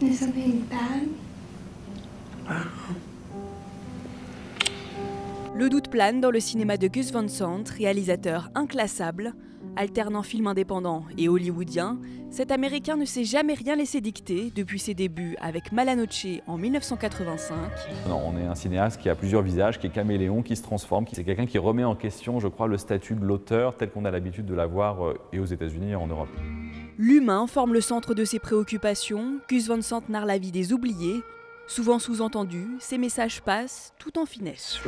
Something bad? Le doute plane dans le cinéma de Gus Van Sant, réalisateur inclassable. Alternant film indépendant et hollywoodien, cet Américain ne s'est jamais rien laissé dicter depuis ses débuts avec Malanoche en 1985. Non, on est un cinéaste qui a plusieurs visages, qui est caméléon, qui se transforme. C'est quelqu'un qui remet en question, je crois, le statut de l'auteur tel qu'on a l'habitude de l'avoir euh, et aux États-Unis et en Europe. L'humain forme le centre de ses préoccupations. Gus Van Sant narre la vie des oubliés. Souvent sous-entendu, ses messages passent tout en finesse.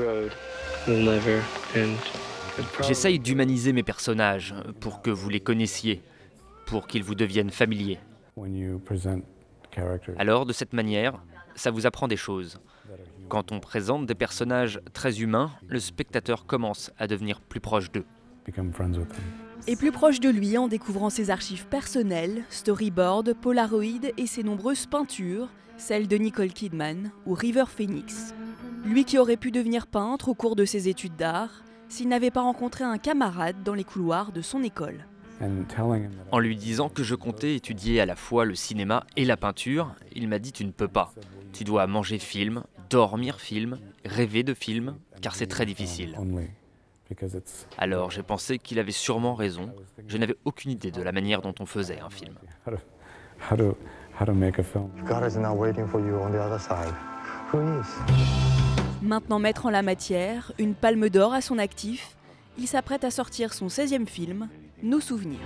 J'essaye d'humaniser mes personnages pour que vous les connaissiez, pour qu'ils vous deviennent familiers. Alors, de cette manière, ça vous apprend des choses. Quand on présente des personnages très humains, le spectateur commence à devenir plus proche d'eux. Et plus proche de lui en découvrant ses archives personnelles, storyboards, polaroids et ses nombreuses peintures, celles de Nicole Kidman ou River Phoenix. Lui qui aurait pu devenir peintre au cours de ses études d'art, s'il n'avait pas rencontré un camarade dans les couloirs de son école. En lui disant que je comptais étudier à la fois le cinéma et la peinture, il m'a dit tu ne peux pas. Tu dois manger film, dormir film, rêver de film, car c'est très difficile. Alors j'ai pensé qu'il avait sûrement raison. Je n'avais aucune idée de la manière dont on faisait un film. Maintenant maître en la matière, une palme d'or à son actif, il s'apprête à sortir son 16e film, Nos souvenirs.